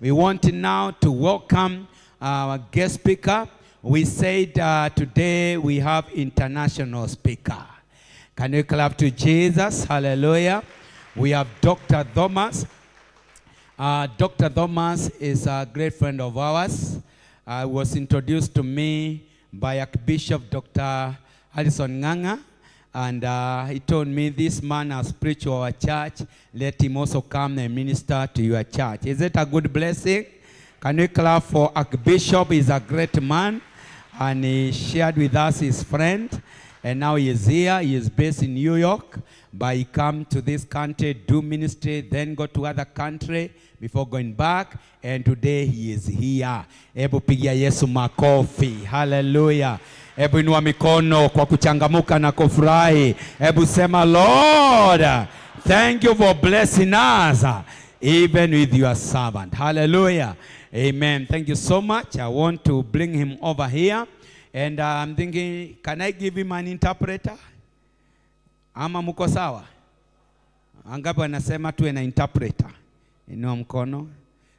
We want now to welcome our guest speaker. We said uh, today we have international speaker. Can you clap to Jesus? Hallelujah. We have Dr. Thomas. Uh, Dr. Thomas is a great friend of ours. Uh, was introduced to me by Archbishop Dr. Alison Nganga. And uh, he told me, this man has preached to our church. Let him also come and minister to your church. Is it a good blessing? Can we clap for Archbishop? He's a great man. And he shared with us his friend. And now he is here. He is based in New York. But he come to this country, do ministry, then go to other country before going back. And today he is here. Hebu pigia Yesu makofi. Hallelujah. Hebu inua mikono kwa kuchangamuka na kufurahi. Hebu sema Lord, thank you for blessing us even with your servant. Hallelujah. Amen. Thank you so much. I want to bring him over here. And uh, I'm thinking, can I give him an interpreter? Ama muko sawa? Angapi wanasema tuwe na interpreter? Inua mkono.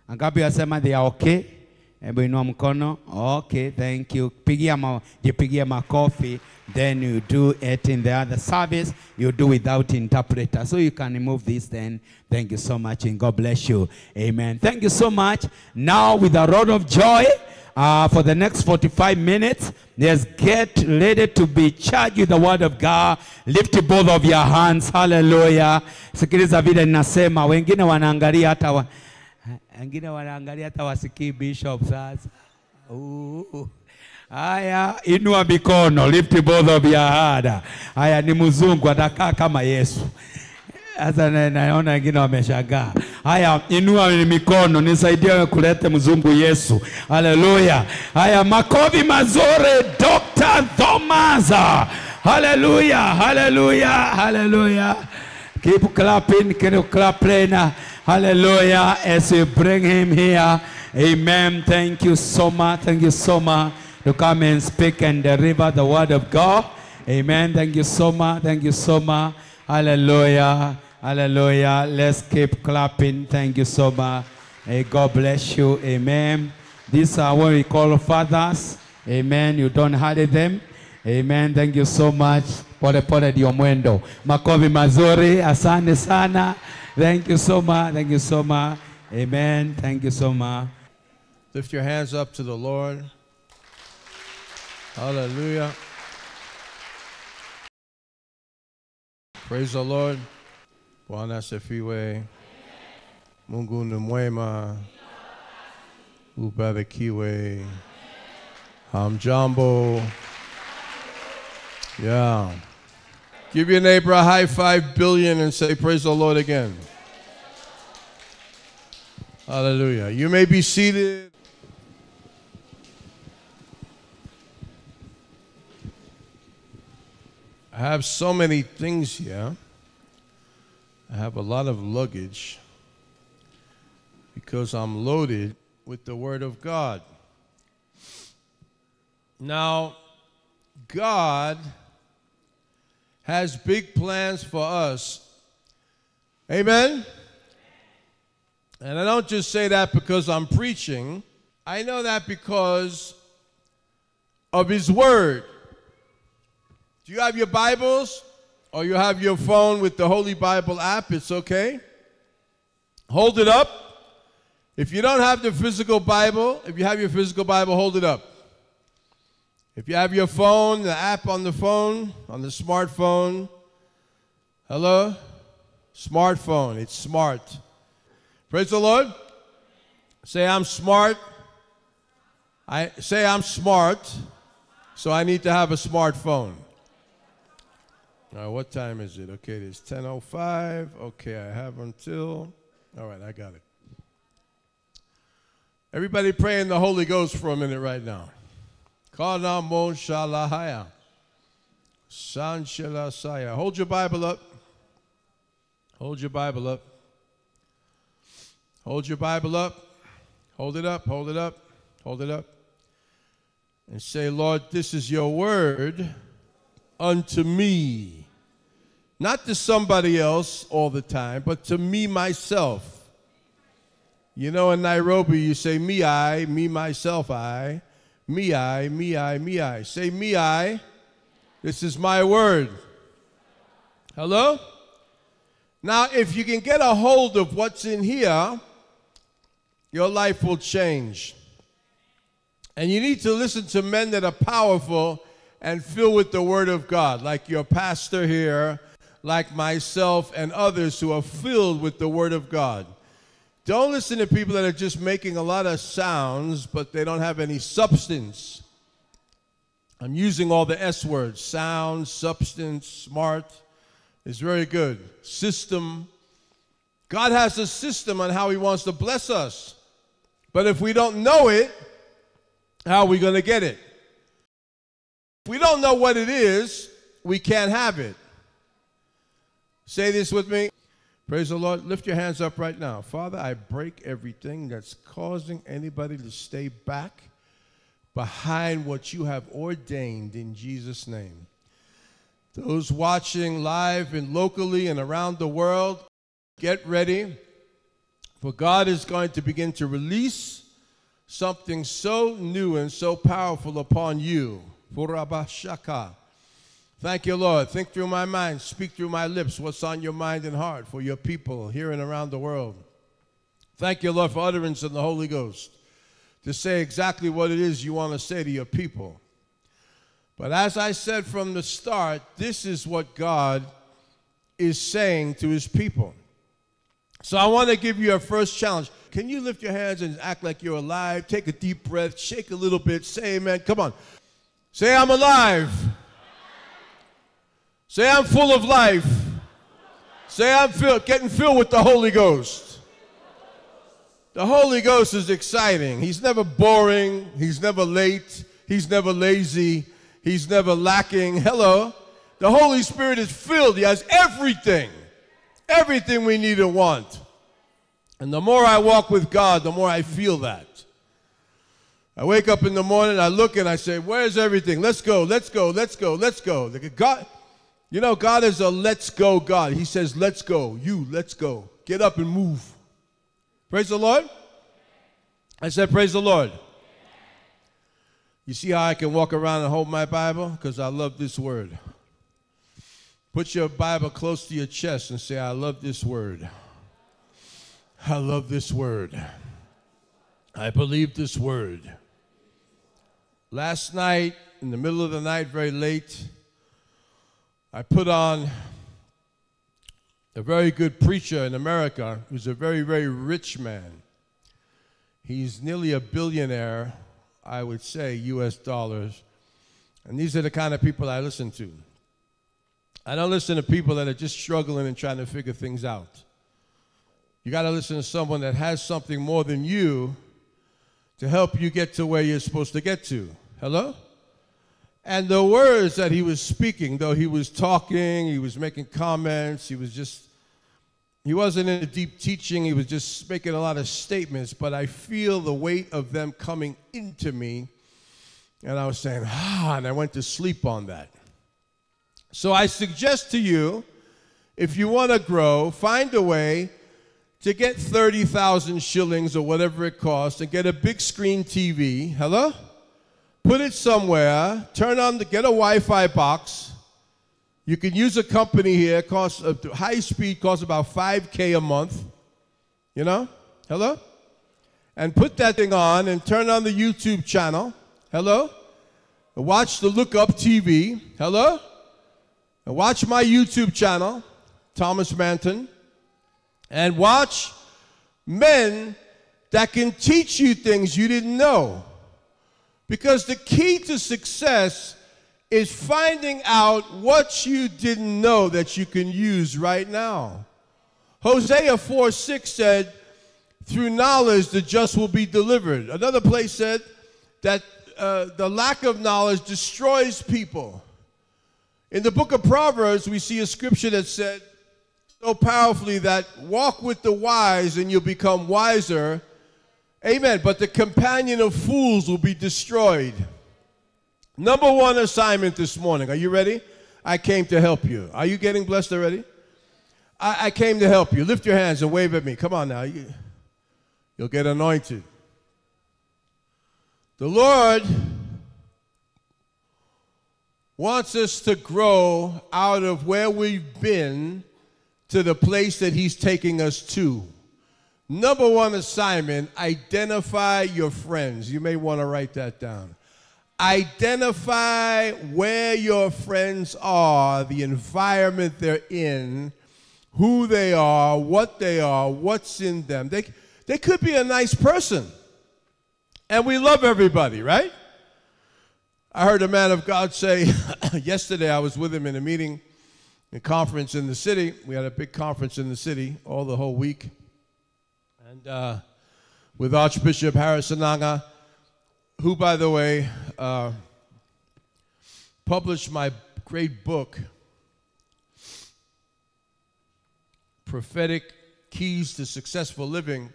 Angapi wanasema they are okay? Hebu inua mkono. Okay, thank you. Pigia ma, jipigia makofi. Then you do it in the other service. You do without interpreter. So you can remove this then. Thank you so much and God bless you. Amen. Thank you so much. Now with a rod of joy, uh, for the next 45 minutes. Let's get ready to be charged with the word of God. Lift both of your hands. Hallelujah. Sikiliza vile ninasema, wengine wanaangalia hata wengine wanaangalia hata wasikii bishop sasa. Haya, inua mikono, lift both of your hand. Haya, ni mzungu atakaa kama Yesu. Sasa na- naona wengine wameshangaa. Haya, inua mikono, nisaidie kulete mzungu Yesu. Haleluya. Haya, makofi mazuri Dr. Thomas. Haleluya, haleluya, haleluya. Keep clapping, keep clapping. Hallelujah. As we bring him here. Amen. Thank you so much. Thank you so much to come and speak and deliver the word of God. Amen. Thank you so much. Thank you so much. Hallelujah. Hallelujah. Let's keep clapping. Thank you so much. May God bless you. Amen. These are what we call fathers. Amen. You don't hurry them. Amen. Thank you so much. Pole pole ndio. Makofi mazuri. Asante sana. Thank you so much. Thank you so much. Amen. Thank you so much. Lift your hands up to the Lord. Hallelujah. Praise the Lord. Bwana asifiwe. Mungu ni mwema. Ubarikiwe. Hamjambo. Yeah. Give your neighbor a high five billion and say, Praise the Lord again. Hallelujah. You may be seated. I have so many things here. I have a lot of luggage because I'm loaded with the Word of God. Now, God has big plans for us. Amen? And I don't just say that because I'm preaching. I know that because of His Word. Do you have your Bibles? Or you have your phone with the Holy Bible app? It's okay. Hold it up. If you don't have the physical Bible, if you have your physical Bible, hold it up. If you have your phone, the app on the phone, on the smartphone, hello? Smartphone, it's smart. Praise the Lord. Say, I'm smart. I say I'm smart, so I need to have a smartphone. All right, what time is it? Okay, it's 10:05. Okay, I have until. All right, I got it. Everybody pray in the Holy Ghost for a minute right now. Kanamo shalahaya. Sanshalasaya. Hold your Bible up. Hold your Bible up. Hold your Bible up. Hold it up. Hold it up. Hold it up. And say, Lord, this is your word unto me. Not to somebody else all the time, but to me myself. You know, in Nairobi, you say me, I, me, myself, I. Me, I, me, I, me, I. Say me, I. This is my word. Hello? Now, if you can get a hold of what's in here, your life will change. And you need to listen to men that are powerful and filled with the Word of God, like your pastor here, like myself, and others who are filled with the Word of God. Don't listen to people that are just making a lot of sounds, but they don't have any substance. I'm using all the S words sound, substance, smart. It's very good. System. God has a system on how He wants to bless us. But if we don't know it, how are we going to get it? If we don't know what it is, we can't have it. Say this with me. Praise the Lord. Lift your hands up right now. Father, I break everything that's causing anybody to stay back behind what you have ordained in Jesus' name. Those watching live and locally and around the world, get ready, for God is going to begin to release something so new and so powerful upon you. Thank you, Lord. Think through my mind, speak through my lips what's on your mind and heart for your people here and around the world. Thank you, Lord, for utterance in the Holy Ghost to say exactly what it is you want to say to your people. But as I said from the start, this is what God is saying to his people. So I want to give you a first challenge. Can you lift your hands and act like you're alive? Take a deep breath, shake a little bit, say amen. Come on. Say, I'm alive. Say, I'm full of life. Say, I'm filled, getting filled with the Holy Ghost. The Holy Ghost is exciting. He's never boring. He's never late. He's never lazy. He's never lacking. Hello. The Holy Spirit is filled. He has everything. Everything we need and want. And the more I walk with God, the more I feel that. I wake up in the morning, I look and I say, Where's everything? Let's go, let's go, let's go, let's go. God, you know, God is a let's go God. He says, let's go. You, let's go. Get up and move. Praise the Lord. I said, Praise the Lord. You see how I can walk around and hold my Bible? Because I love this word. Put your Bible close to your chest and say, I love this word. I love this word. I believe this word. Last night, in the middle of the night, very late, I put on a very good preacher in America who's a very, very rich man. He's nearly a billionaire, I would say, US dollars. And these are the kind of people I listen to. I don't listen to people that are just struggling and trying to figure things out. You got to listen to someone that has something more than you to help you get to where you're supposed to get to. Hello? And the words that he was speaking, though he was talking, he was making comments, he was just, he wasn't in a deep teaching, he was just making a lot of statements, but I feel the weight of them coming into me. And I was saying, ah, and I went to sleep on that. So I suggest to you, if you want to grow, find a way to get 30,000 shillings or whatever it costs and get a big screen TV. Hello? Put it somewhere, turn on the, get a Wi-Fi box. You can use a company here, costs uh, high speed costs about 5K a month. You know? Hello? And put that thing on and turn on the YouTube channel. Hello? And watch the Look Up TV. Hello? And watch my YouTube channel, Thomas Manton. And watch men that can teach you things you didn't know. Because the key to success is finding out what you didn't know that you can use right now. Hosea 4 6 said, Through knowledge the just will be delivered. Another place said that uh, the lack of knowledge destroys people. In the book of Proverbs, we see a scripture that said so powerfully that walk with the wise and you'll become wiser Amen. But the companion of fools will be destroyed. Number one assignment this morning. Are you ready? I came to help you. Are you getting blessed already? I, I came to help you. Lift your hands and wave at me. Come on now. You, you'll get anointed. The Lord wants us to grow out of where we've been to the place that He's taking us to. Number one assignment identify your friends. You may want to write that down. Identify where your friends are, the environment they're in, who they are, what they are, what's in them. They, they could be a nice person. And we love everybody, right? I heard a man of God say yesterday, I was with him in a meeting, a conference in the city. We had a big conference in the city all the whole week. And uh, with Archbishop Harrison Nganga, who, by the way, uh, published my great book, Prophetic Keys to Successful Living.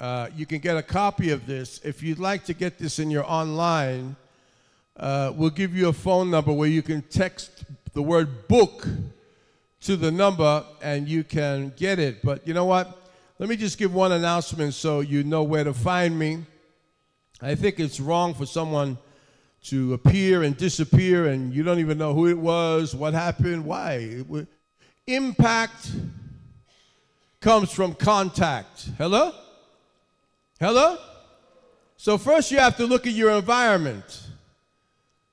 Uh, you can get a copy of this. If you'd like to get this in your online, uh, we'll give you a phone number where you can text the word book to the number and you can get it. But you know what? Let me just give one announcement so you know where to find me. I think it's wrong for someone to appear and disappear and you don't even know who it was, what happened, why. Impact comes from contact. Hello? Hello? So, first you have to look at your environment.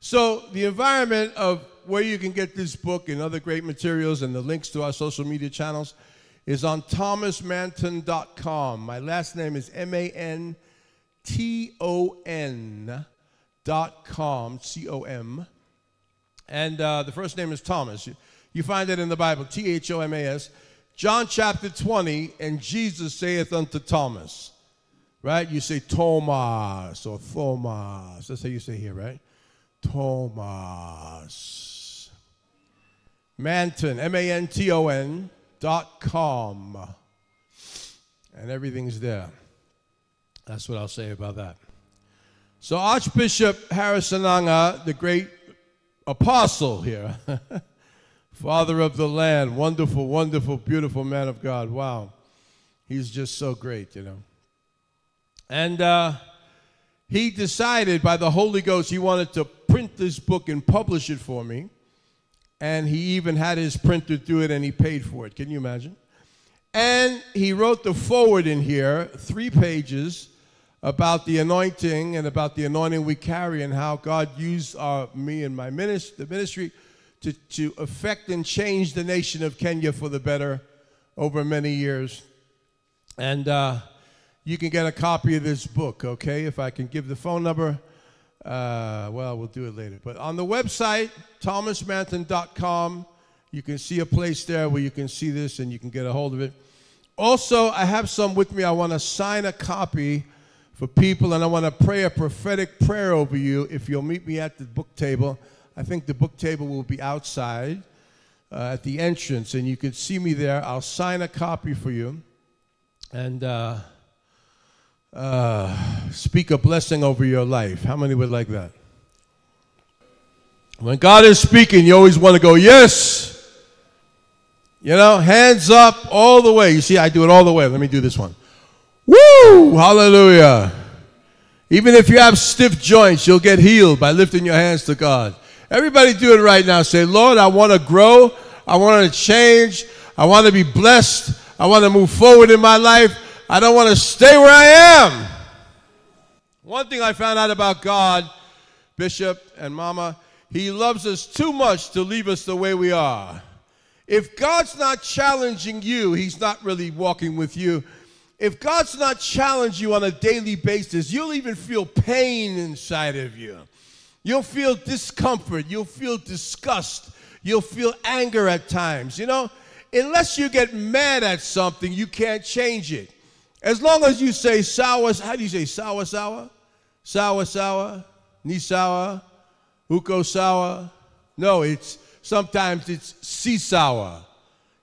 So, the environment of where you can get this book and other great materials and the links to our social media channels is on thomasmanton.com. My last name is M A N T O N dot com, C O M. And uh, the first name is Thomas. You, you find it in the Bible, T H O M A S. John chapter 20, and Jesus saith unto Thomas, right? You say Thomas or Thomas. That's how you say here, right? Thomas. Manton, M A N T O N dot com. And everything's there. That's what I'll say about that. So, Archbishop Harrison Nganga, the great apostle here, father of the land, wonderful, wonderful, beautiful man of God. Wow. He's just so great, you know. And uh, he decided by the Holy Ghost he wanted to print this book and publish it for me. And he even had his printer do it and he paid for it. Can you imagine? And he wrote the forward in here, three pages, about the anointing and about the anointing we carry and how God used our, me and my ministry, the ministry to, to affect and change the nation of Kenya for the better over many years. And uh, you can get a copy of this book, okay? If I can give the phone number, uh, well, we'll do it later. But on the website, thomasmanton.com, you can see a place there where you can see this and you can get a hold of it. Also, I have some with me. I want to sign a copy for people, and I want to pray a prophetic prayer over you if you'll meet me at the book table. I think the book table will be outside uh, at the entrance, and you can see me there. I'll sign a copy for you and uh, uh, speak a blessing over your life. How many would like that? When God is speaking, you always want to go, Yes. You know, hands up all the way. You see, I do it all the way. Let me do this one. Woo! Hallelujah. Even if you have stiff joints, you'll get healed by lifting your hands to God. Everybody do it right now. Say, Lord, I want to grow. I want to change. I want to be blessed. I want to move forward in my life. I don't want to stay where I am. One thing I found out about God, Bishop and Mama, He loves us too much to leave us the way we are. If God's not challenging you, He's not really walking with you if God's not challenging you on a daily basis, you'll even feel pain inside of you. You'll feel discomfort. You'll feel disgust. You'll feel anger at times. You know, unless you get mad at something, you can't change it. As long as you say sour, how do you say sour, sour? Sour, sour? Ni sour? Uko sour? No, it's sometimes it's sea sour.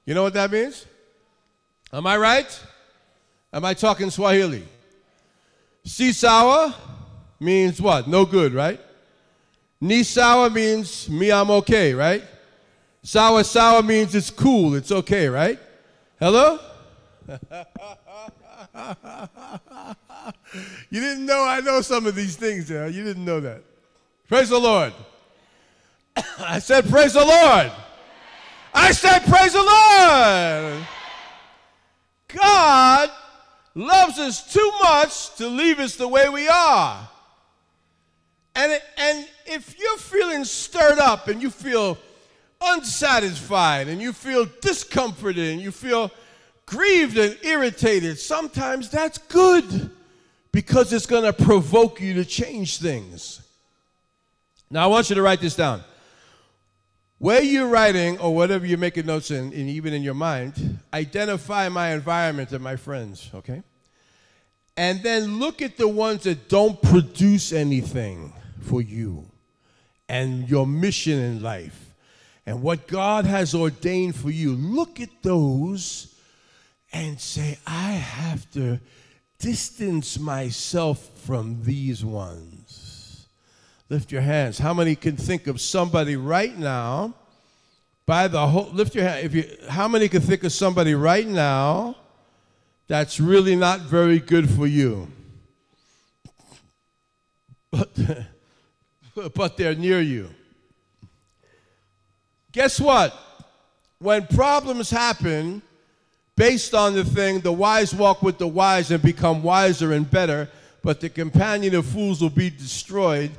You know what that means? Am I right? Am I talking Swahili? Sisawa means what? No good, right? Nisawa means me, I'm okay, right? Sawa sawa means it's cool, it's okay, right? Hello? you didn't know I know some of these things, huh? You didn't know that. Praise the Lord. I said, Praise the Lord. I said, Praise the Lord. God loves us too much to leave us the way we are. And, and if you're feeling stirred up and you feel unsatisfied and you feel discomforted and you feel grieved and irritated, sometimes that's good because it's going to provoke you to change things. Now, I want you to write this down. Where you're writing or whatever you're making notes in, even in your mind, identify my environment and my friends, okay? And then look at the ones that don't produce anything for you and your mission in life and what God has ordained for you. Look at those and say, I have to distance myself from these ones. Lift your hands. How many can think of somebody right now? By the whole, lift your hand. If you, how many can think of somebody right now that's really not very good for you? But, but they're near you. Guess what? When problems happen, based on the thing, the wise walk with the wise and become wiser and better, but the companion of fools will be destroyed.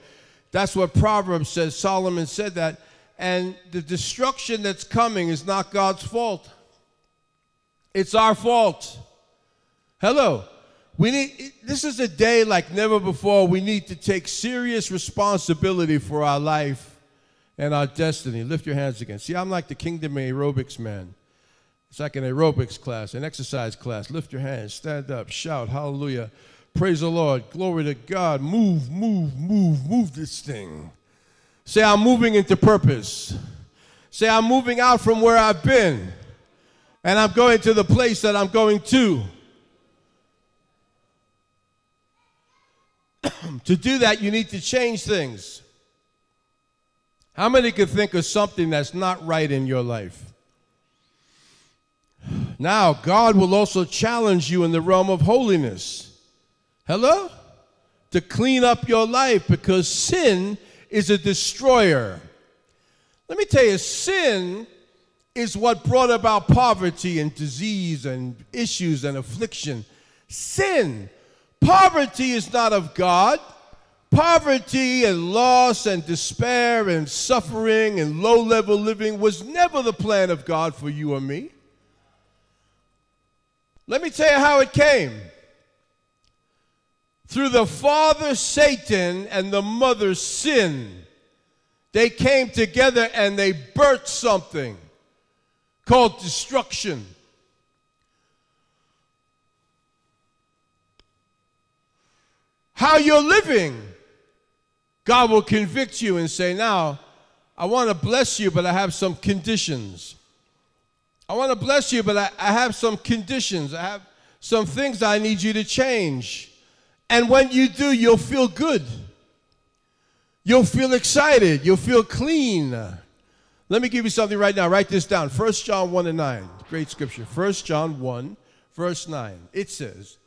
That's what Proverbs says. Solomon said that. And the destruction that's coming is not God's fault. It's our fault. Hello. We need this is a day like never before. We need to take serious responsibility for our life and our destiny. Lift your hands again. See, I'm like the kingdom aerobics man. It's like an aerobics class, an exercise class. Lift your hands, stand up, shout, hallelujah. Praise the Lord. Glory to God. Move, move, move, move this thing. Say, I'm moving into purpose. Say, I'm moving out from where I've been and I'm going to the place that I'm going to. to do that, you need to change things. How many can think of something that's not right in your life? Now, God will also challenge you in the realm of holiness. Hello? To clean up your life because sin is a destroyer. Let me tell you, sin is what brought about poverty and disease and issues and affliction. Sin. Poverty is not of God. Poverty and loss and despair and suffering and low level living was never the plan of God for you or me. Let me tell you how it came through the father Satan and the mother sin, they came together and they birthed something called destruction. How you're living, God will convict you and say, Now, I want to bless you, but I have some conditions. I want to bless you, but I, I have some conditions. I have some things I need you to change. And when you do, you'll feel good. You'll feel excited. You'll feel clean. Let me give you something right now. Write this down. 1 John 1 and 9. Great scripture. 1 John 1, verse 9. It says,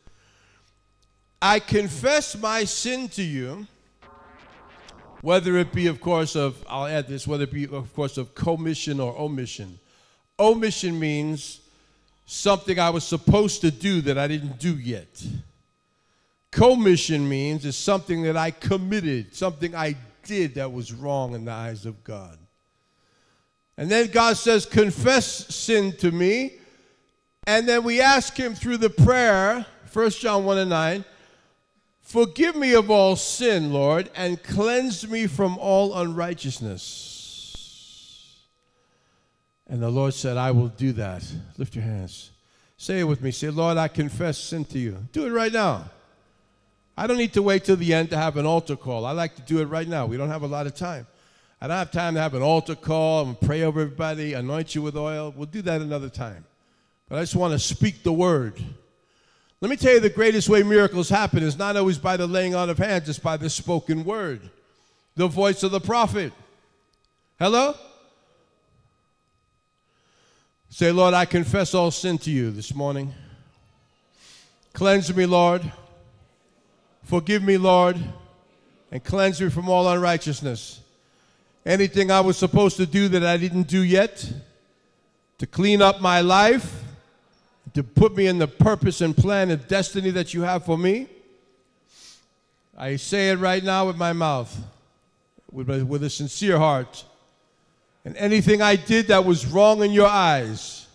I confess my sin to you, whether it be, of course, of, I'll add this, whether it be, of course, of commission or omission. Omission means something I was supposed to do that I didn't do yet. Commission means is something that I committed, something I did that was wrong in the eyes of God. And then God says, Confess sin to me. And then we ask Him through the prayer, 1 John 1 and 9, Forgive me of all sin, Lord, and cleanse me from all unrighteousness. And the Lord said, I will do that. Lift your hands. Say it with me. Say, Lord, I confess sin to you. Do it right now. I don't need to wait till the end to have an altar call. I like to do it right now. We don't have a lot of time. I don't have time to have an altar call and pray over everybody, anoint you with oil. We'll do that another time. But I just want to speak the word. Let me tell you the greatest way miracles happen is not always by the laying on of hands, it's by the spoken word, the voice of the prophet. Hello? Say, Lord, I confess all sin to you this morning. Cleanse me, Lord. Forgive me, Lord, and cleanse me from all unrighteousness. Anything I was supposed to do that I didn't do yet, to clean up my life, to put me in the purpose and plan and destiny that you have for me. I say it right now with my mouth, with, a- with a sincere heart. And anything I did that was wrong in your eyes,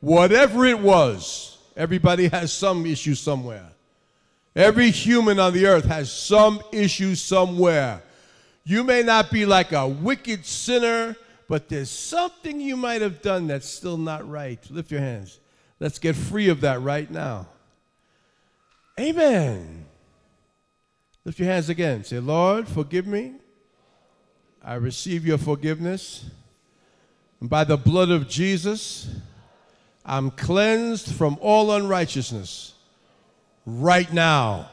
whatever it was, everybody has some issue somewhere. Every human on the earth has some issue somewhere. You may not be like a wicked sinner, but there's something you might have done that's still not right. Lift your hands. Let's get free of that right now. Amen. Lift your hands again. Say, Lord, forgive me. I receive your forgiveness. By the blood of Jesus, I'm cleansed from all unrighteousness right now.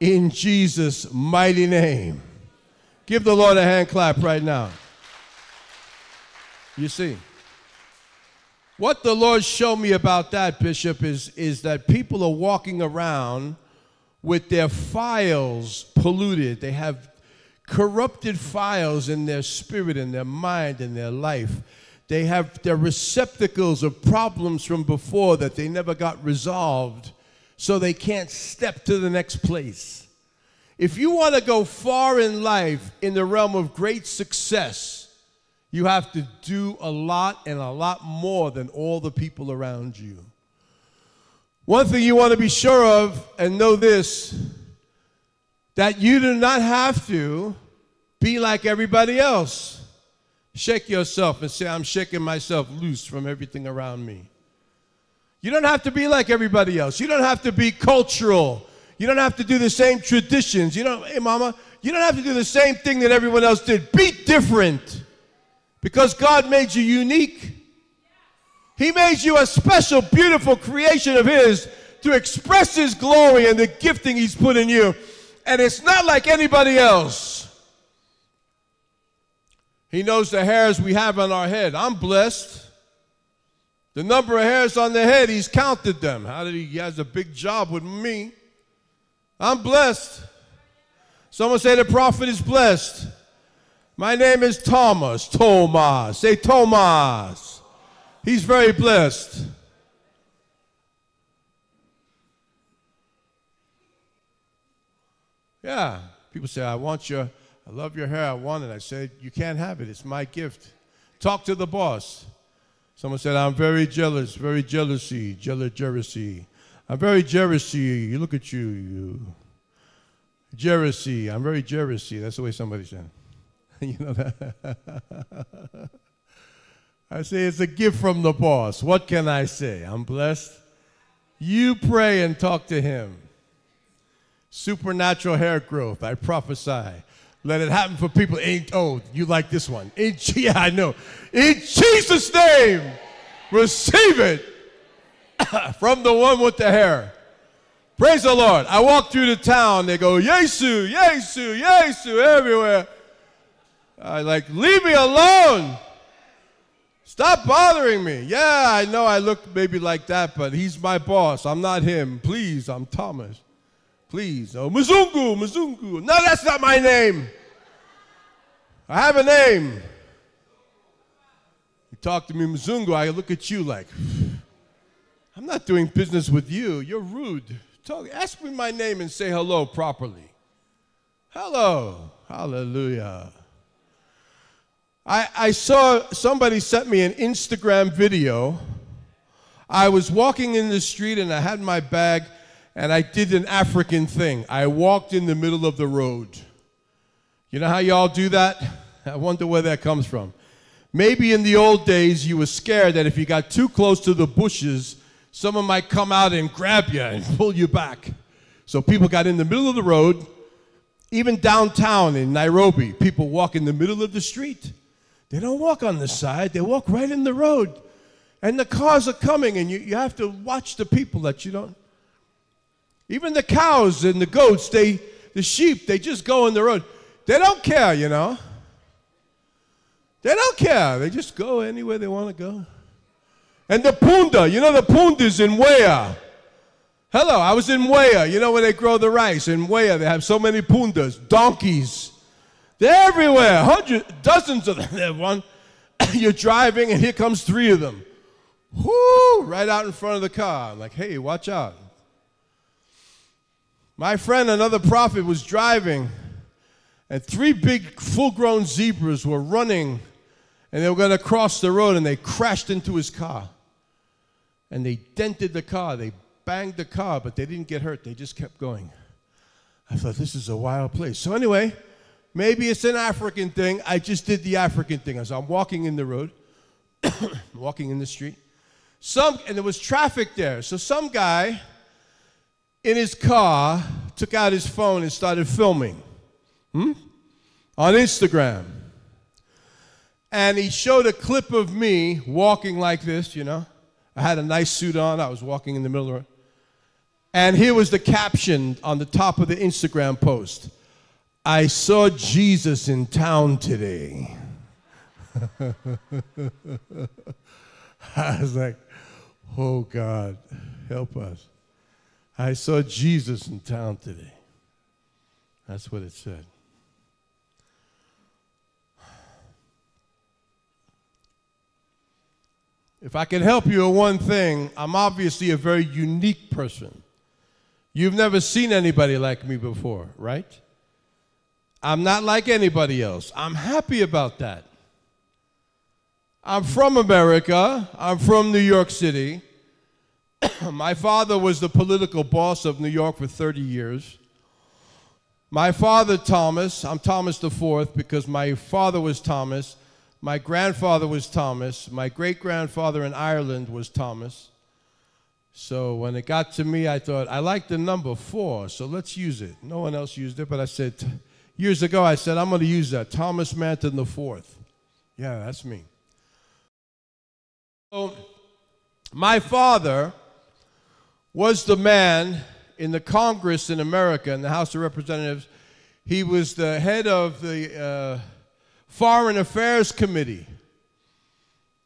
In Jesus' mighty name. Give the Lord a hand clap right now. You see, what the Lord showed me about that, Bishop, is, is that people are walking around with their files polluted. They have corrupted files in their spirit, in their mind, in their life. They have their receptacles of problems from before that they never got resolved, so they can't step to the next place. If you want to go far in life in the realm of great success, you have to do a lot and a lot more than all the people around you. One thing you want to be sure of and know this that you do not have to be like everybody else. Shake yourself and say, I'm shaking myself loose from everything around me. You don't have to be like everybody else. You don't have to be cultural. You don't have to do the same traditions. You don't, hey, mama, you don't have to do the same thing that everyone else did. Be different because God made you unique. He made you a special, beautiful creation of His to express His glory and the gifting He's put in you. And it's not like anybody else. He knows the hairs we have on our head. I'm blessed. The number of hairs on the head, He's counted them. How did He? He has a big job with me. I'm blessed. Someone say the prophet is blessed. My name is Thomas. Thomas. Say Thomas. He's very blessed. Yeah. People say, I want your, I love your hair, I want it. I said, You can't have it. It's my gift. Talk to the boss. Someone said, I'm very jealous, very jealousy, jealous, jealousy. I'm very jealousy. You look at you, you. Jealousy. I'm very jealousy. That's the way somebody said. you know that? I say it's a gift from the boss. What can I say? I'm blessed. You pray and talk to him. Supernatural hair growth. I prophesy. Let it happen for people. Ain't oh, you like this one? In, yeah, I know. In Jesus' name, receive it from the one with the hair. Praise the Lord. I walk through the town. They go, Yesu, Yesu, Yesu, everywhere. I like, leave me alone. Stop bothering me. Yeah, I know I look maybe like that, but he's my boss. I'm not him. Please, I'm Thomas. Please. Oh, Mzungu, Mzungu. No, that's not my name. I have a name. You talk to me, Mzungu, I look at you like, I'm not doing business with you. You're rude. Talk, ask me my name and say hello properly. Hello. Hallelujah. I, I saw somebody sent me an Instagram video. I was walking in the street and I had my bag and I did an African thing. I walked in the middle of the road. You know how y'all do that? I wonder where that comes from. Maybe in the old days you were scared that if you got too close to the bushes, someone might come out and grab you and pull you back. So people got in the middle of the road. Even downtown in Nairobi, people walk in the middle of the street. They don't walk on the side, they walk right in the road. And the cars are coming, and you, you have to watch the people that you don't. Even the cows and the goats, they, the sheep, they just go in the road. They don't care, you know. They don't care. They just go anywhere they want to go. And the punda, you know the pundas in Mwea. Hello, I was in Mwea. You know where they grow the rice? In Mwea, they have so many pundas, donkeys. They're everywhere, hundreds, dozens of them. There's one. You're driving, and here comes three of them. Whoo! Right out in front of the car. I'm like, hey, watch out. My friend, another prophet, was driving, and three big full grown zebras were running, and they were going to cross the road, and they crashed into his car. And they dented the car. They banged the car, but they didn't get hurt. They just kept going. I thought, this is a wild place. So, anyway, maybe it's an African thing. I just did the African thing. As I'm walking in the road, walking in the street, some, and there was traffic there. So, some guy in his car took out his phone and started filming hmm? on Instagram. And he showed a clip of me walking like this, you know. I had a nice suit on. I was walking in the middle of it. And here was the caption on the top of the Instagram post I saw Jesus in town today. I was like, oh God, help us. I saw Jesus in town today. That's what it said. If I can help you in one thing, I'm obviously a very unique person. You've never seen anybody like me before, right? I'm not like anybody else. I'm happy about that. I'm from America. I'm from New York City. My father was the political boss of New York for 30 years. My father, Thomas, I'm Thomas IV because my father was Thomas. My grandfather was Thomas. My great grandfather in Ireland was Thomas. So when it got to me, I thought, I like the number four, so let's use it. No one else used it, but I said, years ago, I said, I'm going to use that. Thomas Manton IV. Yeah, that's me. So my father was the man in the Congress in America, in the House of Representatives. He was the head of the uh, Foreign Affairs Committee.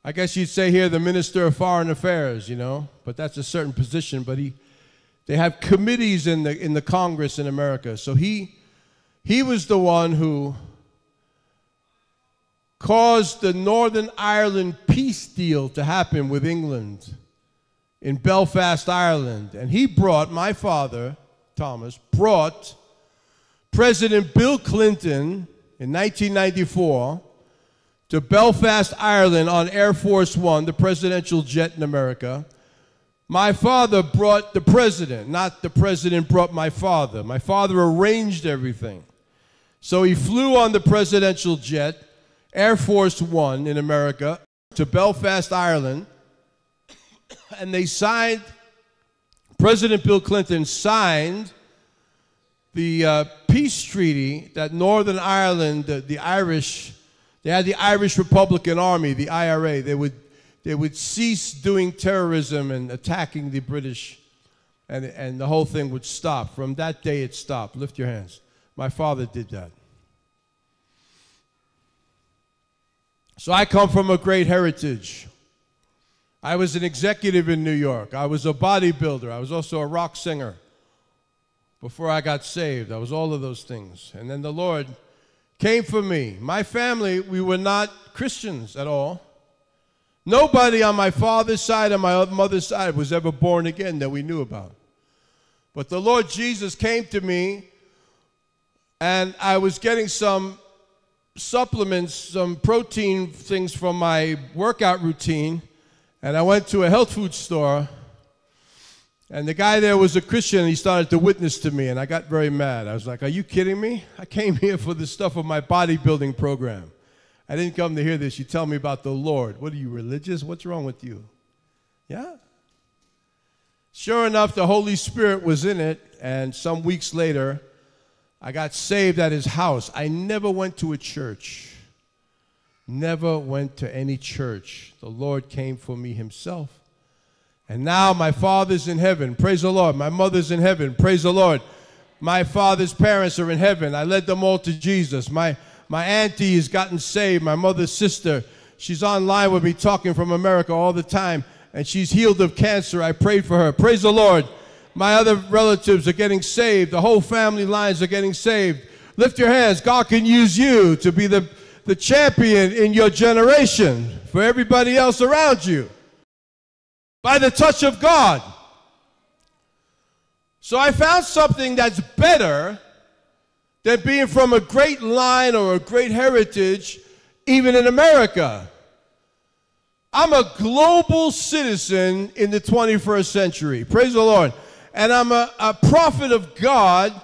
I guess you'd say here the Minister of Foreign Affairs, you know, but that's a certain position. But he, they have committees in the, in the Congress in America. So he, he was the one who caused the Northern Ireland peace deal to happen with England in Belfast, Ireland. And he brought, my father, Thomas, brought President Bill Clinton in 1994 to Belfast, Ireland on Air Force One, the presidential jet in America. My father brought the president, not the president brought my father. My father arranged everything. So he flew on the presidential jet, Air Force One in America, to Belfast, Ireland, and they signed, President Bill Clinton signed the uh, peace treaty that Northern Ireland, the, the Irish, they had the Irish Republican Army, the IRA. They would, they would cease doing terrorism and attacking the British, and, and the whole thing would stop. From that day, it stopped. Lift your hands. My father did that. So I come from a great heritage. I was an executive in New York. I was a bodybuilder. I was also a rock singer before I got saved. I was all of those things. And then the Lord came for me. My family, we were not Christians at all. Nobody on my father's side and my mother's side was ever born again that we knew about. But the Lord Jesus came to me, and I was getting some supplements, some protein things from my workout routine, and I went to a health food store and the guy there was a Christian, and he started to witness to me, and I got very mad. I was like, Are you kidding me? I came here for the stuff of my bodybuilding program. I didn't come to hear this. You tell me about the Lord. What are you, religious? What's wrong with you? Yeah. Sure enough, the Holy Spirit was in it, and some weeks later, I got saved at his house. I never went to a church, never went to any church. The Lord came for me himself. And now my father's in heaven. Praise the Lord. My mother's in heaven. Praise the Lord. My father's parents are in heaven. I led them all to Jesus. My, my auntie has gotten saved. My mother's sister, she's online with me talking from America all the time. And she's healed of cancer. I prayed for her. Praise the Lord. My other relatives are getting saved. The whole family lines are getting saved. Lift your hands. God can use you to be the, the champion in your generation for everybody else around you by the touch of God. So I found something that's better than being from a great line or a great heritage, even in America. I'm a global citizen in the 21st century. Praise the Lord. And I'm a, a prophet of God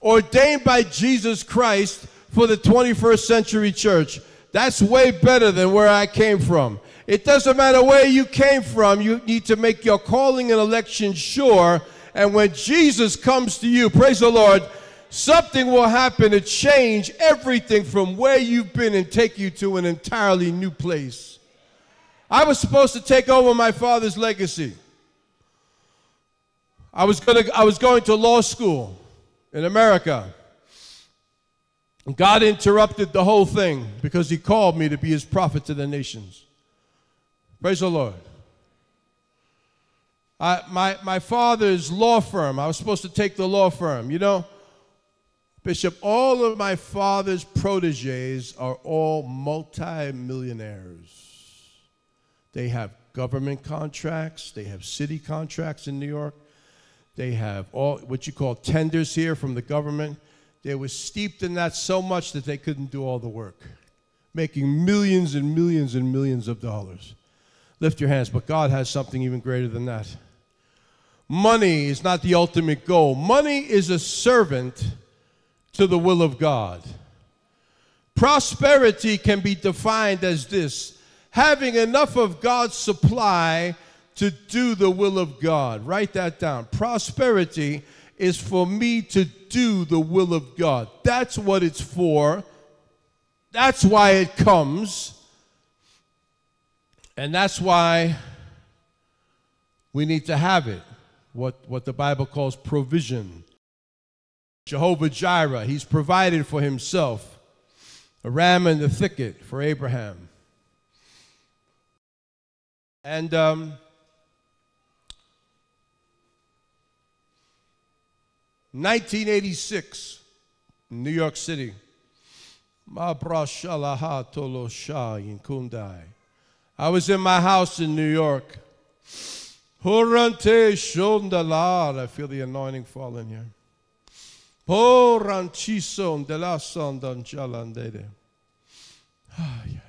ordained by Jesus Christ for the 21st century church. That's way better than where I came from. It doesn't matter where you came from, you need to make your calling and election sure. And when Jesus comes to you, praise the Lord, something will happen to change everything from where you've been and take you to an entirely new place. I was supposed to take over my father's legacy. I was, gonna, I was going to law school in America. God interrupted the whole thing because he called me to be his prophet to the nations. Praise the Lord. I, my, my father's law firm, I was supposed to take the law firm. You know, Bishop, all of my father's proteges are all multimillionaires. They have government contracts, they have city contracts in New York, they have all what you call tenders here from the government. They were steeped in that so much that they couldn't do all the work, making millions and millions and millions of dollars. Lift your hands, but God has something even greater than that. Money is not the ultimate goal, money is a servant to the will of God. Prosperity can be defined as this having enough of God's supply to do the will of God. Write that down. Prosperity is for me to do the will of God. That's what it's for. That's why it comes. And that's why we need to have it. What, what the Bible calls provision. Jehovah Jireh, he's provided for himself a ram in the thicket for Abraham. And um, Nineteen eighty six, New York City. I was in my house in New York. I feel the anointing falling here. Ah, yeah.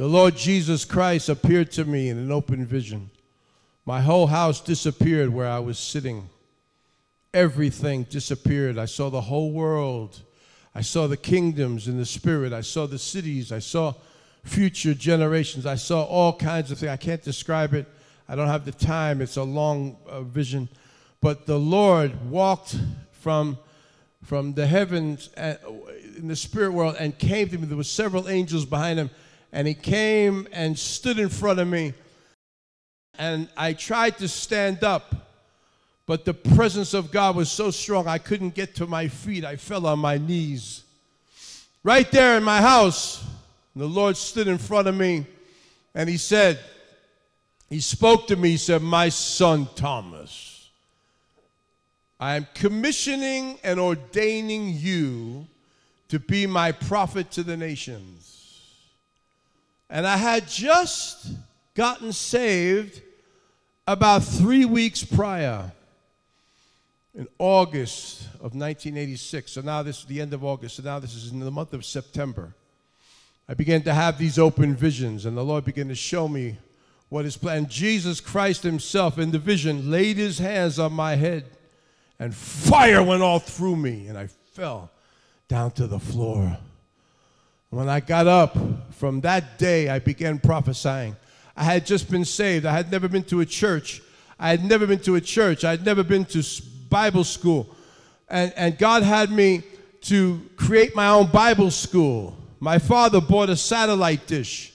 The Lord Jesus Christ appeared to me in an open vision. My whole house disappeared where I was sitting. Everything disappeared. I saw the whole world. I saw the kingdoms in the spirit. I saw the cities. I saw future generations. I saw all kinds of things. I can't describe it. I don't have the time. It's a long uh, vision. But the Lord walked from, from the heavens uh, in the spirit world and came to me. There were several angels behind him. And he came and stood in front of me. And I tried to stand up, but the presence of God was so strong I couldn't get to my feet. I fell on my knees. Right there in my house, the Lord stood in front of me and he said, He spoke to me, he said, My son Thomas, I am commissioning and ordaining you to be my prophet to the nations. And I had just gotten saved about three weeks prior in August of 1986. So now this is the end of August. So now this is in the month of September. I began to have these open visions, and the Lord began to show me what His plan. Jesus Christ Himself in the vision laid His hands on my head, and fire went all through me, and I fell down to the floor. When I got up from that day, I began prophesying. I had just been saved. I had never been to a church. I had never been to a church. I had never been to Bible school. And, and God had me to create my own Bible school my father bought a satellite dish,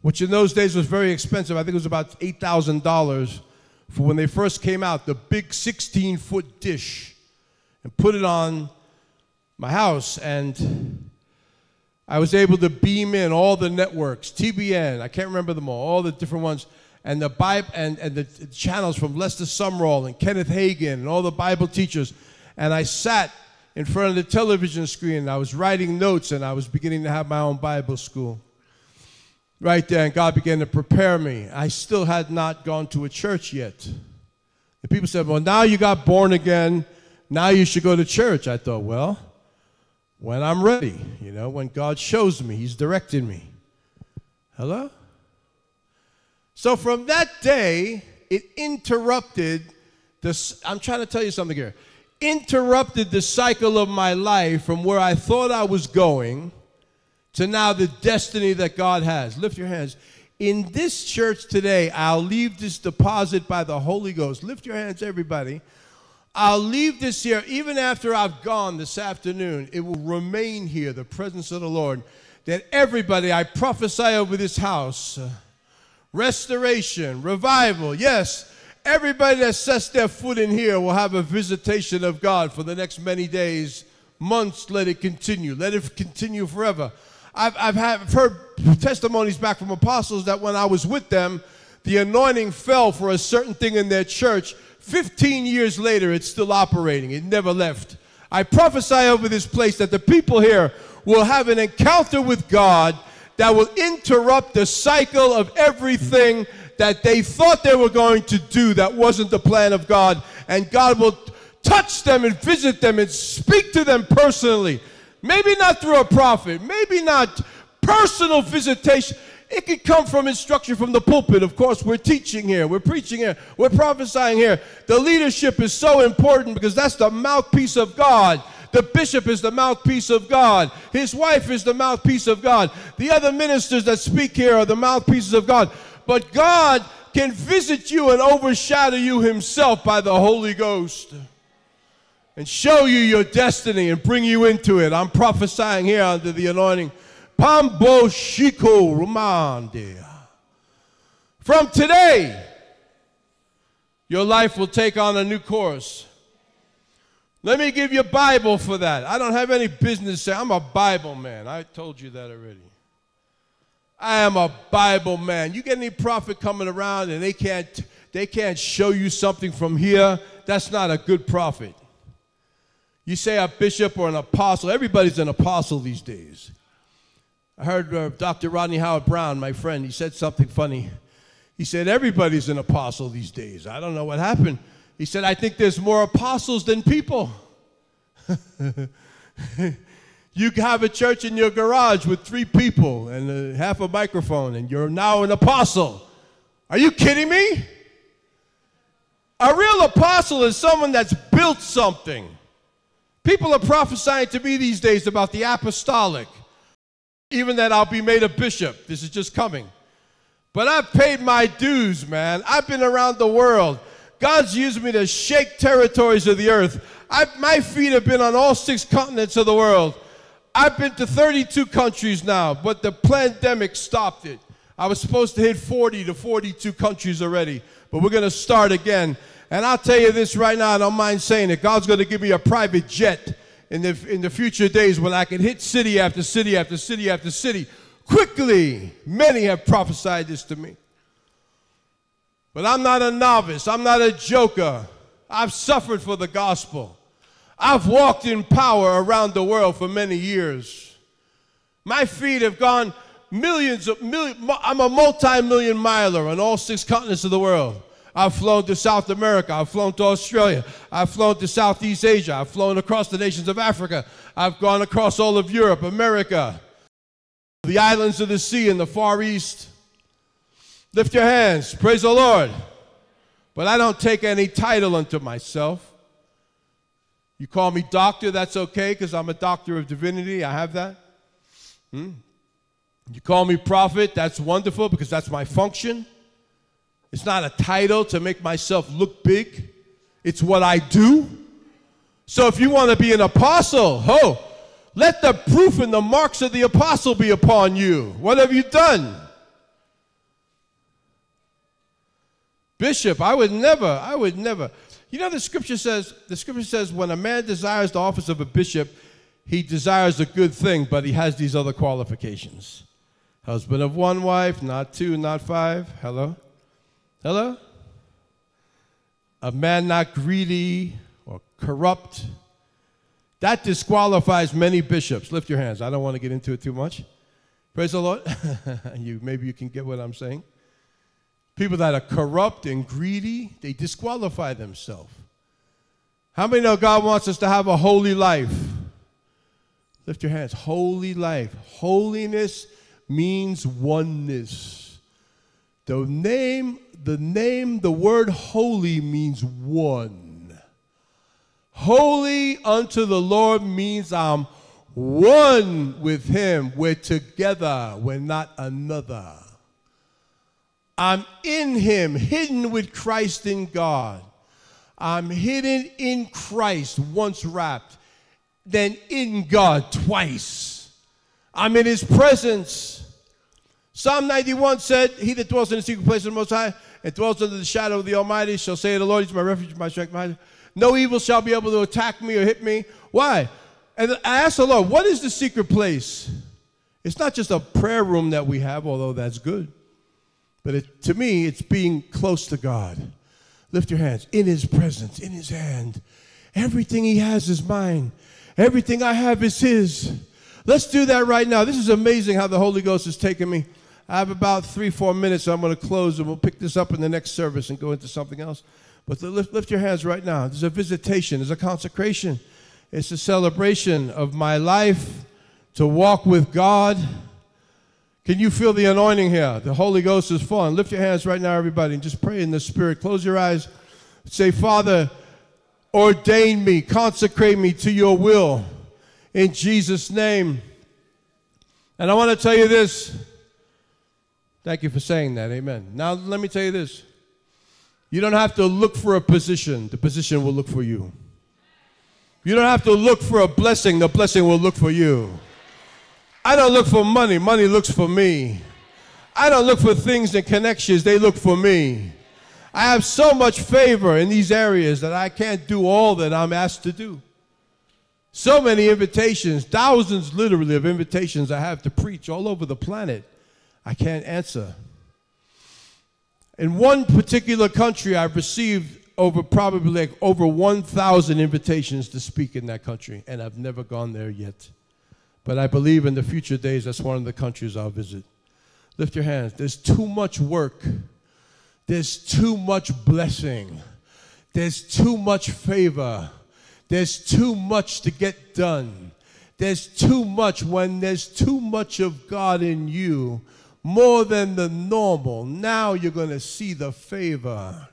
which in those days was very expensive. I think it was about $8,000 for when they first came out, the big 16 foot dish, and put it on my house. And I was able to beam in all the networks, TBN, I can't remember them all, all the different ones, and the Bible and, and the channels from Lester Sumrall and Kenneth Hagin and all the Bible teachers. And I sat in front of the television screen and I was writing notes and I was beginning to have my own Bible school. Right there, and God began to prepare me. I still had not gone to a church yet. And people said, Well, now you got born again, now you should go to church. I thought, Well, when I'm ready, you know, when God shows me, He's directing me. Hello? So from that day, it interrupted this. I'm trying to tell you something here. Interrupted the cycle of my life from where I thought I was going to now the destiny that God has. Lift your hands. In this church today, I'll leave this deposit by the Holy Ghost. Lift your hands, everybody. I'll leave this here even after I've gone this afternoon. It will remain here, the presence of the Lord. That everybody, I prophesy over this house, uh, restoration, revival. Yes, everybody that sets their foot in here will have a visitation of God for the next many days, months. Let it continue. Let it continue forever. I've, I've, had, I've heard testimonies back from apostles that when I was with them, the anointing fell for a certain thing in their church 15 years later, it's still operating. It never left. I prophesy over this place that the people here will have an encounter with God that will interrupt the cycle of everything that they thought they were going to do that wasn't the plan of God. And God will touch them and visit them and speak to them personally. Maybe not through a prophet, maybe not personal visitation. It could come from instruction from the pulpit. Of course, we're teaching here, we're preaching here, we're prophesying here. The leadership is so important because that's the mouthpiece of God. The bishop is the mouthpiece of God. His wife is the mouthpiece of God. The other ministers that speak here are the mouthpieces of God. But God can visit you and overshadow you himself by the Holy Ghost and show you your destiny and bring you into it. I'm prophesying here under the anointing Pambo Shiko Romande. From today, your life will take on a new course. Let me give you a Bible for that. I don't have any business saying I'm a Bible man. I told you that already. I am a Bible man. You get any prophet coming around and they can't they can't show you something from here, that's not a good prophet. You say a bishop or an apostle, everybody's an apostle these days. I heard uh, Dr. Rodney Howard-Browne, my friend, he said something funny. He said, Everybody's an apostle these days. I don't know what happened. He said, I think there's more apostles than people. you have a church in your garage with three people and uh, half a microphone, and you're now an apostle. Are you kidding me? A real apostle is someone that's built something. People are prophesying to me these days about the apostolic even that I'll be made a bishop. This is just coming. But I've paid my dues, man. I've been around the world. God's used me to shake territories of the earth. I, my feet have been on all six continents of the world. I've been to 32 countries now, but the pandemic stopped it. I was supposed to hit 40 to 42 countries already, but we're going to start again. And I'll tell you this right now, I don't mind saying it. God's going to give me a private jet in the, in the future days when I can hit city after city after city after city quickly. Many have prophesied this to me. But I'm not a novice, I'm not a joker. I've suffered for the gospel. I've walked in power around the world for many years. My feet have gone millions of million. I'm a multi-million miler on all six continents of the world. I've flown to South America. I've flown to Australia. I've flown to Southeast Asia. I've flown across the nations of Africa. I've gone across all of Europe, America, the islands of the sea in the Far East. Lift your hands. Praise the Lord. But I don't take any title unto myself. You call me doctor, that's okay, because I'm a doctor of divinity. I have that. Hmm? You call me prophet, that's wonderful, because that's my function. It's not a title to make myself look big, it's what I do. So if you want to be an apostle, ho, let the proof and the marks of the apostle be upon you. What have you done? Bishop, I would never, I would never. You know, the scripture says, the scripture says, when a man desires the office of a bishop, he desires a good thing, but he has these other qualifications. Husband of one wife, not two, not five. Hello? Hello? A man not greedy or corrupt. That disqualifies many bishops. Lift your hands. I don't want to get into it too much. Praise the Lord. you maybe you can get what I'm saying. People that are corrupt and greedy, they disqualify themselves. How many know God wants us to have a holy life? Lift your hands. Holy life. Holiness means oneness. The name, the name, the word holy means one. Holy unto the Lord means I'm one with Him. We're together, we're not another. I'm in Him, hidden with Christ in God. I'm hidden in Christ, once wrapped, then in God twice. I'm in His presence. Psalm 91 said, He that dwells in the secret place of the Most High and dwells under the shadow of the Almighty shall say the Lord, He's my refuge, my strength, my no evil shall be able to attack me or hit me. Why? And I asked the Lord, what is the secret place? It's not just a prayer room that we have, although that's good. But it, to me, it's being close to God. Lift your hands. In His presence, in His hand. Everything He has is mine. Everything I have is His. Let's do that right now. This is amazing how the Holy Ghost has taken me. I have about three, four minutes. So I'm going to close and we'll pick this up in the next service and go into something else. But lift, lift your hands right now. There's a visitation, there's a consecration, it's a celebration of my life to walk with God. Can you feel the anointing here? The Holy Ghost is falling. Lift your hands right now, everybody, and just pray in the Spirit. Close your eyes. Say, Father, ordain me, consecrate me to your will in Jesus' name. And I want to tell you this. Thank you for saying that. Amen. Now, let me tell you this. You don't have to look for a position, the position will look for you. You don't have to look for a blessing, the blessing will look for you. I don't look for money, money looks for me. I don't look for things and connections, they look for me. I have so much favor in these areas that I can't do all that I'm asked to do. So many invitations, thousands literally of invitations I have to preach all over the planet. I can't answer. In one particular country, I've received over probably like over 1,000 invitations to speak in that country, and I've never gone there yet. But I believe in the future days that's one of the countries I'll visit. Lift your hands. There's too much work. There's too much blessing. There's too much favor. There's too much to get done. There's too much when there's too much of God in you more than the normal. Now you're going to see the favor.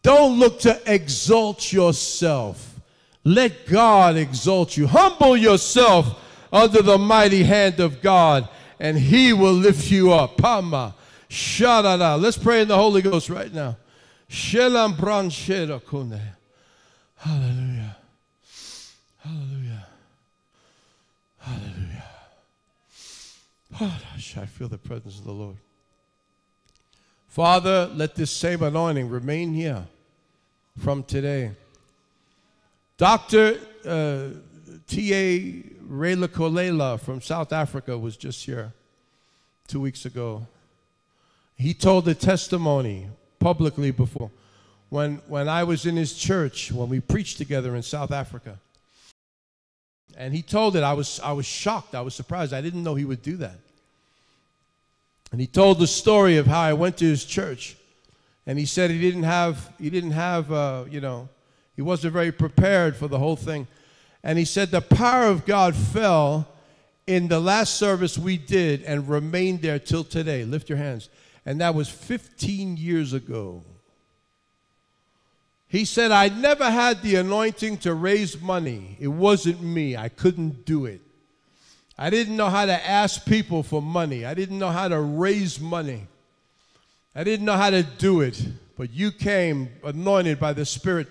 Don't look to exalt yourself. Let God exalt you. Humble yourself under the mighty hand of God, and He will lift you up. Pama. Shadada. Let's pray in the Holy Ghost right now. Hallelujah. Hallelujah. I feel the presence of the Lord. Father, let this same anointing remain here from today. Dr. Uh, T.A. Rayla Kolela from South Africa was just here two weeks ago. He told the testimony publicly before when, when I was in his church, when we preached together in South Africa. And he told it. I was, I was shocked. I was surprised. I didn't know he would do that. And he told the story of how I went to his church. And he said he didn't have, he didn't have, uh, you know, he wasn't very prepared for the whole thing. And he said the power of God fell in the last service we did and remained there till today. Lift your hands. And that was 15 years ago. He said, I never had the anointing to raise money. It wasn't me. I couldn't do it. I didn't know how to ask people for money. I didn't know how to raise money. I didn't know how to do it. But you came anointed by the Spirit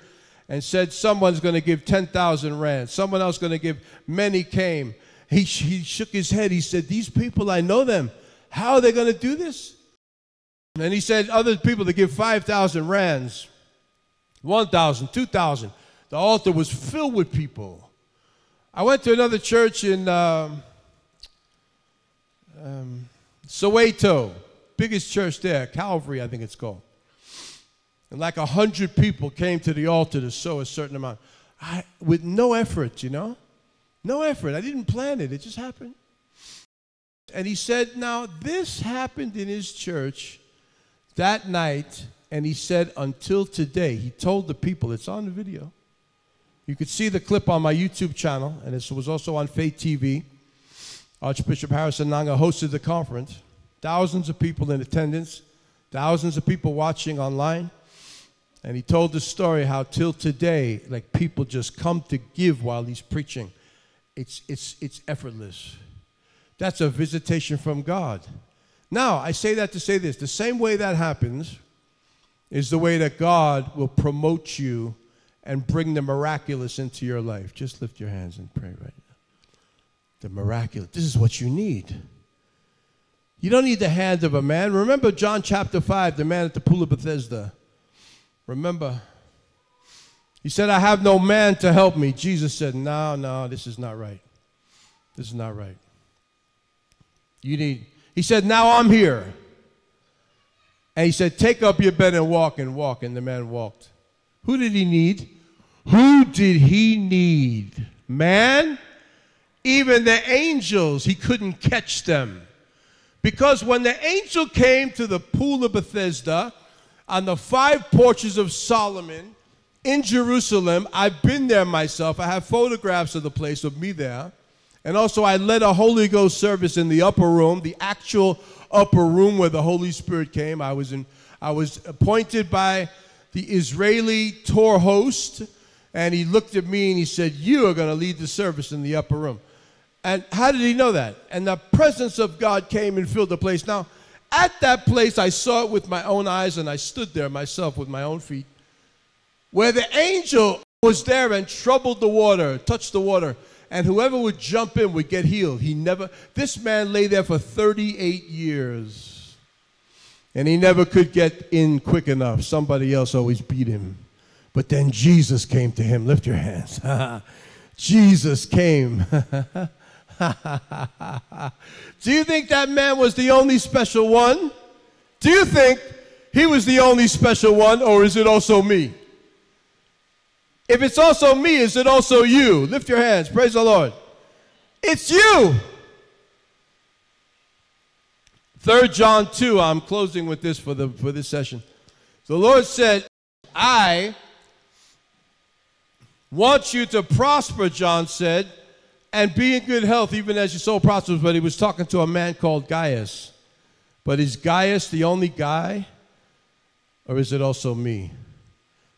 and said, Someone's going to give 10,000 Rand. Someone else going to give. Many came. He, he shook his head. He said, These people, I know them. How are they going to do this? And he said, Other people to give 5,000 Rands, 1,000, 2,000. The altar was filled with people. I went to another church in um, um, Soweto, biggest church there, Calvary, I think it's called. And like a hundred people came to the altar to sow a certain amount, I, with no effort, you know, no effort. I didn't plan it; it just happened. And he said, "Now this happened in his church that night." And he said, "Until today," he told the people. It's on the video. You could see the clip on my YouTube channel, and this was also on Faith TV. Archbishop Harrison Nganga hosted the conference. Thousands of people in attendance, thousands of people watching online. And he told the story how till today, like people just come to give while he's preaching. It's, it's, it's effortless. That's a visitation from God. Now, I say that to say this the same way that happens is the way that God will promote you and bring the miraculous into your life. Just lift your hands and pray right now. The miraculous. This is what you need. You don't need the hand of a man. Remember John chapter 5, the man at the pool of Bethesda. Remember, he said, I have no man to help me. Jesus said, No, no, this is not right. This is not right. You need, he said, Now I'm here. And he said, Take up your bed and walk and walk. And the man walked. Who did he need? Who did he need? Man? Even the angels, he couldn't catch them. Because when the angel came to the pool of Bethesda on the five porches of Solomon in Jerusalem, I've been there myself. I have photographs of the place of me there. And also, I led a Holy Ghost service in the upper room, the actual upper room where the Holy Spirit came. I was, in, I was appointed by the Israeli tour host, and he looked at me and he said, You are going to lead the service in the upper room. And how did he know that? And the presence of God came and filled the place. Now, at that place, I saw it with my own eyes, and I stood there myself with my own feet, where the angel was there and troubled the water, touched the water, and whoever would jump in would get healed. He never, this man lay there for 38 years, and he never could get in quick enough. Somebody else always beat him. But then Jesus came to him. Lift your hands. Jesus came. Do you think that man was the only special one? Do you think he was the only special one, or is it also me? If it's also me, is it also you? Lift your hands. Praise the Lord. It's you. Third John 2, I'm closing with this for, the, for this session. The Lord said, I want you to prosper, John said, and be in good health, even as your soul prospers. But he was talking to a man called Gaius. But is Gaius the only guy, or is it also me?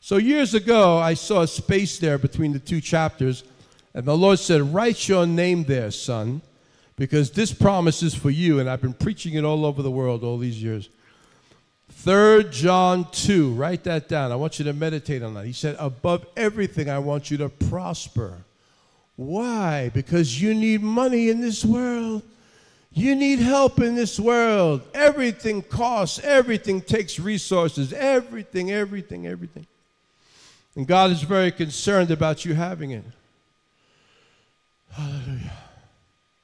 So years ago, I saw a space there between the two chapters, and the Lord said, Write your name there, son, because this promise is for you, and I've been preaching it all over the world all these years. 3 John 2, write that down. I want you to meditate on that. He said, Above everything, I want you to prosper why? Because you need money in this world. You need help in this world. Everything costs, everything takes resources, everything, everything, everything. And God is very concerned about you having it. Hallelujah.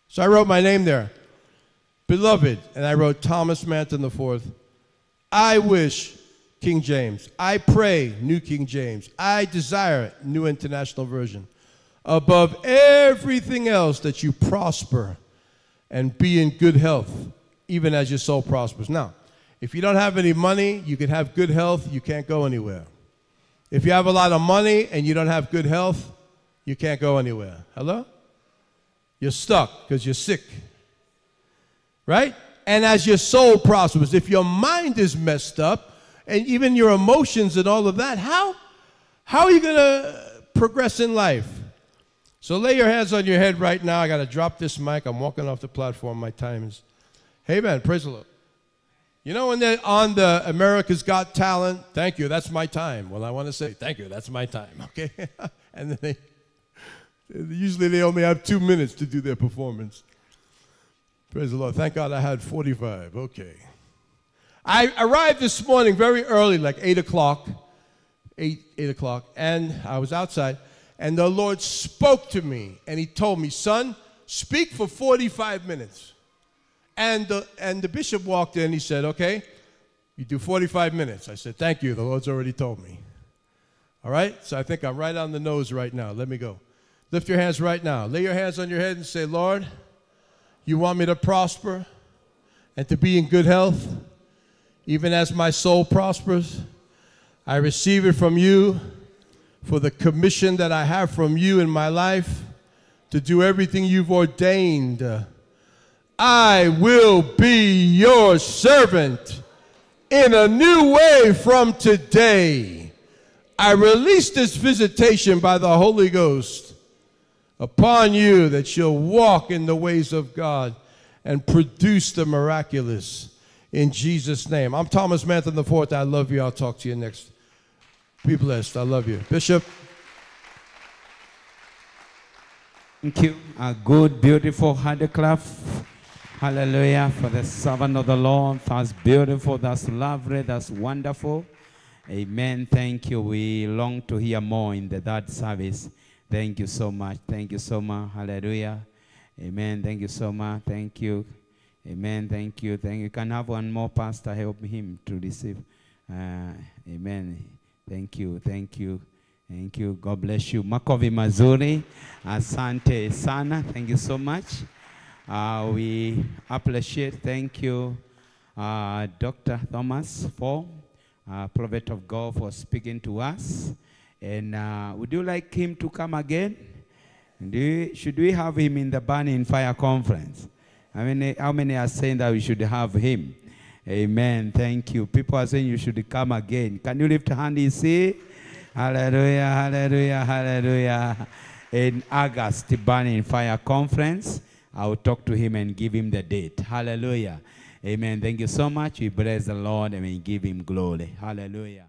So I wrote my name there. Beloved, and I wrote Thomas Manton IV. I wish King James. I pray New King James. I desire New International Version above everything else that you prosper and be in good health, even as your soul prospers. Now, if you don't have any money, you can have good health, you can't go anywhere. If you have a lot of money and you don't have good health, you can't go anywhere. Hello? You're stuck because you're sick. Right? And as your soul prospers, if your mind is messed up and even your emotions and all of that, how, how are you going to progress in life? So lay your hands on your head right now. I got to drop this mic. I'm walking off the platform. My time is. Hey, man, praise the Lord. You know, when they're on the America's Got Talent, thank you, that's my time. Well, I want to say, thank you, that's my time, okay? and then they, usually they only have two minutes to do their performance. Praise the Lord. Thank God I had 45. Okay. I arrived this morning very early, like 8 o'clock, 8, 8 o'clock, and I was outside. And the Lord spoke to me and he told me, Son, speak for 45 minutes. And the, and the bishop walked in. He said, Okay, you do 45 minutes. I said, Thank you. The Lord's already told me. All right? So I think I'm right on the nose right now. Let me go. Lift your hands right now. Lay your hands on your head and say, Lord, you want me to prosper and to be in good health, even as my soul prospers. I receive it from you for the commission that I have from you in my life to do everything you've ordained. Uh, I will be your servant in a new way from today. I release this visitation by the Holy Ghost upon you that you'll walk in the ways of God and produce the miraculous in Jesus' name. I'm Thomas Manton IV. I love you. I'll talk to you next. Be blessed. I love you. Bishop. Thank you. A good, beautiful handicraft. Hallelujah. For the servant of the Lord. That's beautiful. That's lovely. That's wonderful. Amen. Thank you. We long to hear more in the third service. Thank you so much. Thank you so much. Hallelujah. Amen. Thank you so much. Thank you. Amen. Thank you. Thank you. Can have one more pastor help him to receive. Uh, amen. Thank you. Thank you. Thank you. God bless you. Makovi mazuri. Asante sana. Thank you so much. Uh, we appreciate. Thank you, uh, Dr. Thomas, for uh, prophet of God, for speaking to us. And uh, would you like him to come again? You, should we have him in the Burning Fire Conference? I mean, how many are saying that we should have him? Amen. Thank you. People are saying you should come again. Can you lift a hand and say, Hallelujah, hallelujah, hallelujah. In August, Burning Fire Conference, I will talk to him and give him the date. Hallelujah. Amen. Thank you so much. We bless the Lord and we give him glory. Hallelujah.